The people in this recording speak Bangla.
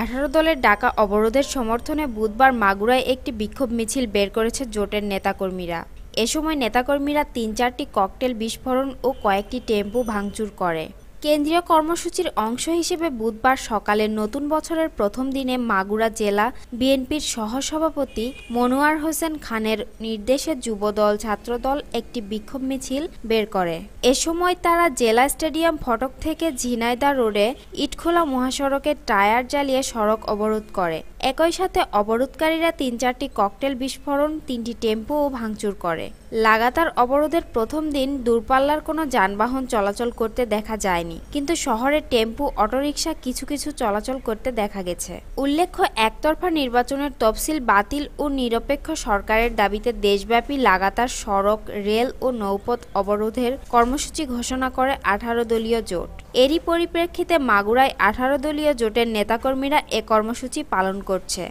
আঠারো দলের ডাকা অবরোধের সমর্থনে বুধবার মাগুরায় একটি বিক্ষোভ মিছিল বের করেছে জোটের নেতাকর্মীরা। এ সময় নেতাকর্মীরা তিন চারটি ককটেল বিস্ফোরণ ও কয়েকটি টেম্পু ভাঙচুর করে। কেন্দ্রীয় কর্মসূচির অংশ হিসেবে বুধবার সকালে নতুন বছরের প্রথম দিনে মাগুরা জেলা বিএনপির সহসভাপতি মনোয়ার হোসেন খানের নির্দেশে যুবদল ছাত্রদল একটি বিক্ষোভ মিছিল বের করে। এ সময় তারা জেলা স্টেডিয়াম ফটক থেকে ঝিনাইদা রোডে ইটখোলা মহাসড়কে টায়ার জ্বালিয়ে সড়ক অবরোধ করে। একই সাথে অবরোধকারীরা তিন চারটি ককটেল বিস্ফোরণ, তিনটি টেম্পোও ভাঙচুর করে। লাগাতার অবরোধের প্রথম দিন দূরপাল্লার কোনো যানবাহন চলাচল করতে দেখা যায়নি। কিন্তু শহরে টেম্পু, অটোরিকশা কিছু কিছু চলাচল করতে দেখা গেছে। উল্লেখ্য, একতরফা নির্বাচনের তফসিল বাতিল ও নিরপেক্ষ সরকারের দাবিতে দেশব্যাপী লাগাতার সড়ক, রেল ও নৌপথ অবরোধের কর্মসূচি ঘোষণা করে আঠারো দলীয় জোট। এরই পরিপ্রেক্ষিতে মাগুরায় আঠারো দলীয় জোটের নেতাকর্মীরা এ কর্মসূচি পালন করছে।